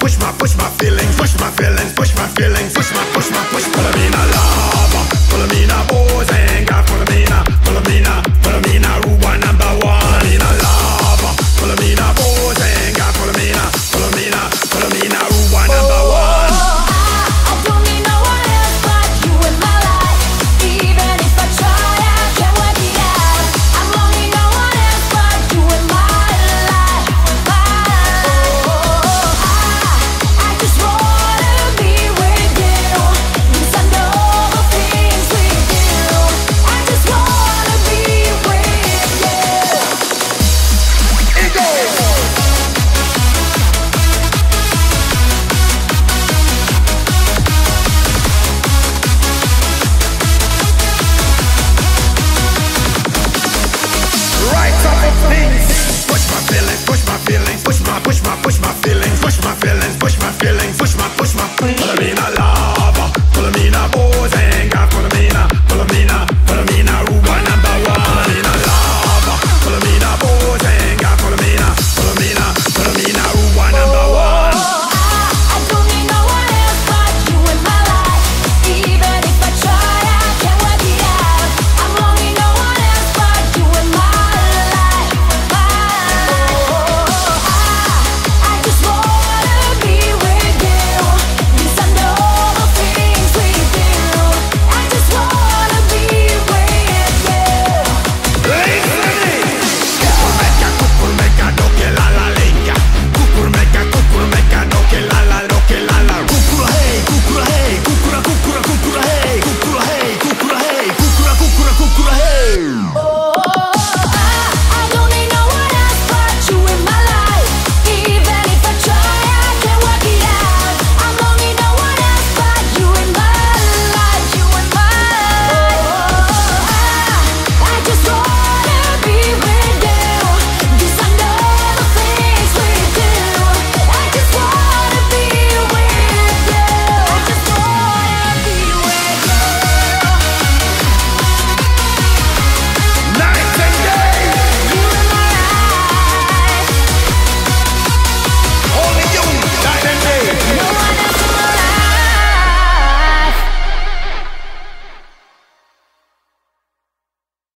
push my, push my feelings, push my feelings, push my feelings, push my, push my, push. pull I in I love. feelings. Push my feelings, push my feelings, push my, push my, push my feelings, push my feelings, push my feelings.